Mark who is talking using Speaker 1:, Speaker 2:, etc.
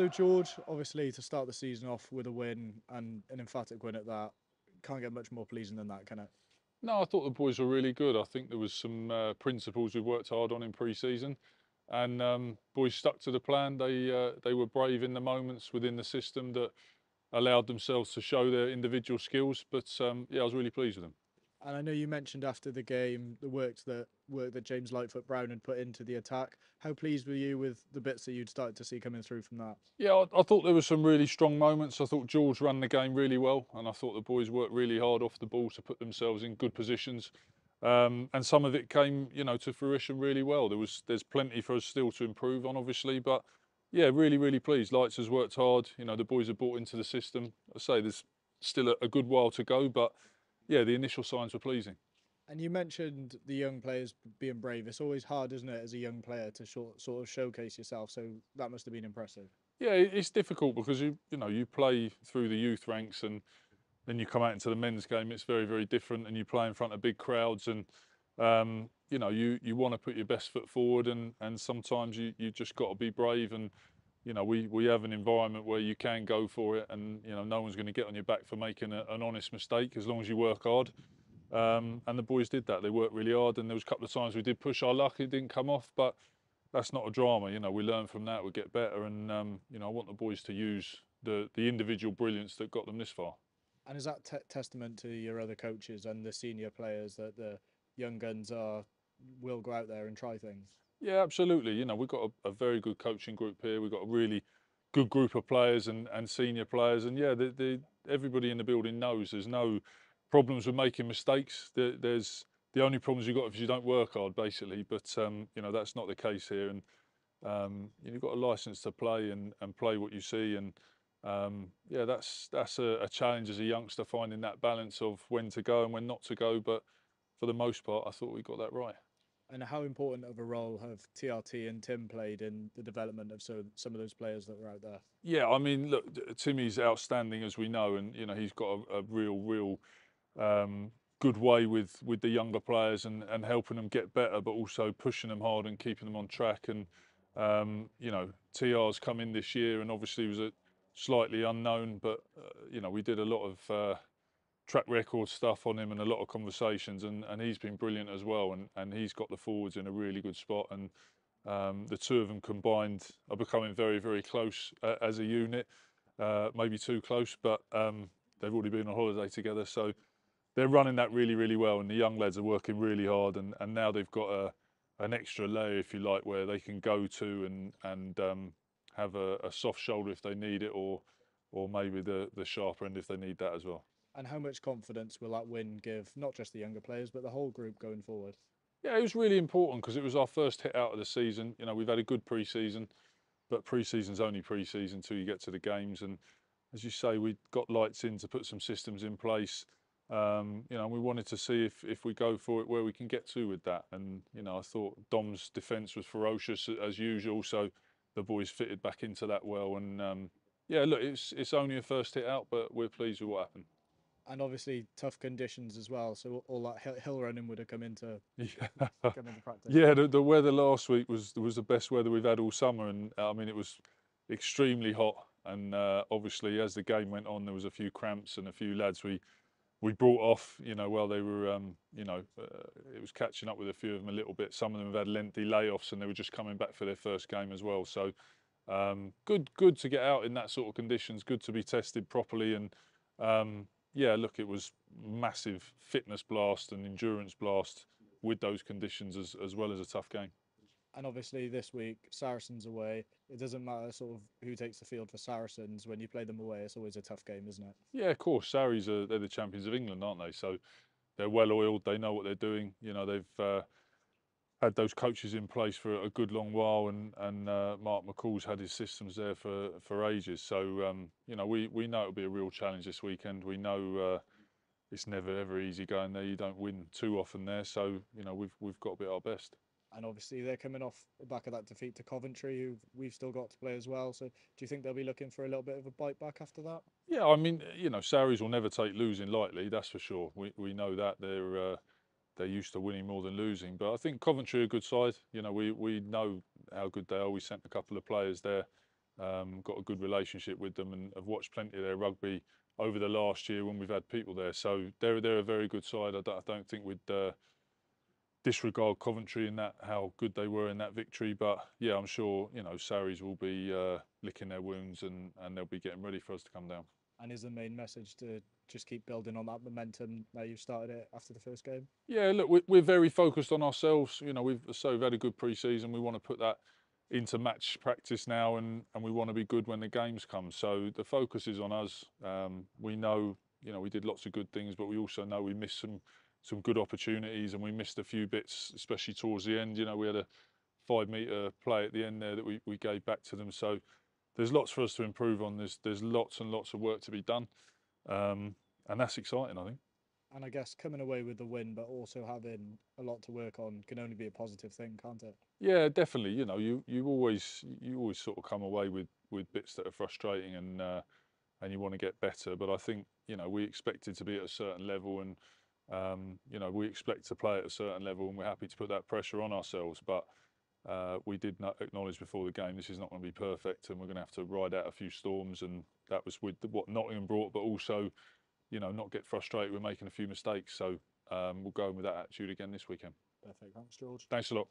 Speaker 1: So George, obviously, to start the season off with a win and an emphatic win at that, can't get much more pleasing than that, can it?
Speaker 2: No, I thought the boys were really good. I think there was some uh, principles we worked hard on in pre-season, and um, boys stuck to the plan. They uh, they were brave in the moments within the system that allowed themselves to show their individual skills. But um, yeah, I was really pleased with them.
Speaker 1: And I know you mentioned after the game the work that work that James Lightfoot Brown had put into the attack. How pleased were you with the bits that you'd started to see coming through from that?
Speaker 2: Yeah, I, I thought there were some really strong moments. I thought George ran the game really well, and I thought the boys worked really hard off the ball to put themselves in good positions. Um, and some of it came, you know, to fruition really well. There was there's plenty for us still to improve on, obviously, but yeah, really, really pleased. Lights has worked hard. You know, the boys have bought into the system. I say there's still a, a good while to go, but yeah, the initial signs were pleasing.
Speaker 1: And you mentioned the young players being brave. It's always hard, isn't it, as a young player to sort sort of showcase yourself. So that must have been impressive.
Speaker 2: Yeah, it's difficult because you you know you play through the youth ranks and then you come out into the men's game. It's very very different, and you play in front of big crowds and. Um, you know, you, you want to put your best foot forward, and, and sometimes you, you just got to be brave and you know, we, we have an environment where you can go for it and, you know, no one's going to get on your back for making a, an honest mistake as long as you work hard. Um, and the boys did that. They worked really hard and there was a couple of times we did push our luck, it didn't come off, but that's not a drama. You know, we learn from that, we get better and, um, you know, I want the boys to use the, the individual brilliance that got them this far.
Speaker 1: And is that testament to your other coaches and the senior players that the young guns are will go out there and try things?
Speaker 2: Yeah, absolutely. You know, we've got a, a, very good coaching group here. We've got a really good group of players and, and senior players. And yeah, the, the, everybody in the building knows there's no problems with making mistakes. There, there's the only problems you've got if you don't work hard, basically. But um, you know, that's not the case here. And um, you've got a license to play and, and play what you see. And um, yeah, that's that's a, a challenge as a youngster finding that balance of when to go and when not to go. But for the most part, I thought we got that right.
Speaker 1: And how important of a role have TRT and Tim played in the development of so, some of those players that were out there?
Speaker 2: Yeah, I mean, look, Timmy's outstanding as we know, and you know he's got a, a real, real um, good way with with the younger players and, and helping them get better, but also pushing them hard and keeping them on track. And um, you know, TR's come in this year, and obviously was a slightly unknown, but uh, you know we did a lot of uh, track record stuff on him and a lot of conversations, and, and he's been brilliant as well. And, and he's got the forwards in a really good spot. And um, the two of them combined are becoming very, very close uh, as a unit. Uh, maybe too close, but um, they've already been on holiday together. So they're running that really, really well. And the young lads are working really hard. And, and now they've got a, an extra layer, if you like, where they can go to and, and um, have a, a soft shoulder if they need it, or, or maybe the, the sharper end if they need that as well.
Speaker 1: And how much confidence will that win give not just the younger players, but the whole group going forward?
Speaker 2: Yeah, it was really important because it was our first hit out of the season. You know, we've had a good pre-season, but pre-season's only pre-season until you get to the games. And as you say, we got lights in to put some systems in place. Um, you know, we wanted to see if if we go for it, where we can get to with that. And you know, I thought Dom's defence was ferocious as usual, so the boys fitted back into that well. And um, yeah, look, it's it's only a first hit out, but we're pleased with what happened
Speaker 1: and obviously tough conditions as well. So all that hill running would have come into yeah. come into practice.
Speaker 2: Yeah, the, the weather last week was was the best weather we've had all summer, and I mean it was extremely hot. And uh, obviously, as the game went on, there was a few cramps and a few lads we we brought off. You know, while they were, um, you know, uh, it was catching up with a few of them a little bit. Some of them have had lengthy layoffs, and they were just coming back for their first game as well. So. Um, good, good to get out in that sort of conditions. Good to be tested properly, and um, yeah, look, it was massive fitness blast and endurance blast with those conditions as, as well as a tough game.
Speaker 1: And obviously this week, Saracens away. It doesn't matter sort of who takes the field for Saracens. When you play them away, it's always a tough game, isn't it?
Speaker 2: Yeah, of course. Sarries are they're the champions of England, aren't they? So they're well oiled. They know what they're doing. You know, they've uh, had those coaches in place for a good long while, and and uh, Mark McCall's had his systems there for for ages. So um, you know, we we know it'll be a real challenge this weekend. We know uh, it's never ever easy going there. You don't win too often there, so you know we've we've got to be our best.
Speaker 1: And obviously they're coming off the back of that defeat to Coventry, who we've still got to play as well. So do you think they'll be looking for a little bit of a bite back after that?
Speaker 2: Yeah, I mean, you know, Sarries will never take losing lightly. That's for sure. We we know that they're. Uh, they're used to winning more than losing. But I think Coventry are a good side. You know, we we know how good they are. We sent a couple of players there um, got a good relationship with them, and have watched plenty of their rugby over the last year when we've had people there. So they're they're a very good side. I don't, I don't think we'd uh, disregard Coventry in that how good they were in that victory. But yeah, I'm sure you know Sarries will be uh, licking their wounds and and they'll be getting ready for us to come down.
Speaker 1: And is the main message to just keep building on that momentum that you've started it after the first game?
Speaker 2: Yeah, look, we're, we're very focused on ourselves. You know, we've so we've had a good pre-season. We want to put that into match practice now, and and we want to be good when the games come. So the focus is on us. Um, we know, you know, we did lots of good things, but we also know we missed some some good opportunities, and we missed a few bits, especially towards the end. You know, we had a five metre play at the end there that we, we gave back to them. So there's lots for us to improve on. There's there's lots and lots of work to be done, um, and that's exciting. I think.
Speaker 1: And I guess coming away with the win, but also having a lot to work on, can only be a positive thing, can't it?
Speaker 2: Yeah, definitely. You know, you you always you always sort of come away with with bits that are frustrating and uh, and you want to get better. But I think you know we expected to be at a certain level and um, you know we expect to play at a certain level and we're happy to put that pressure on ourselves. But we did not acknowledge before the game this is not going to be perfect and we're going to have to ride out a few storms and that was with what Nottingham brought, but also you know, not get frustrated with making a few mistakes. So um, we'll go in with that attitude again this weekend.
Speaker 1: Perfect. Thanks, George.
Speaker 2: Thanks a lot.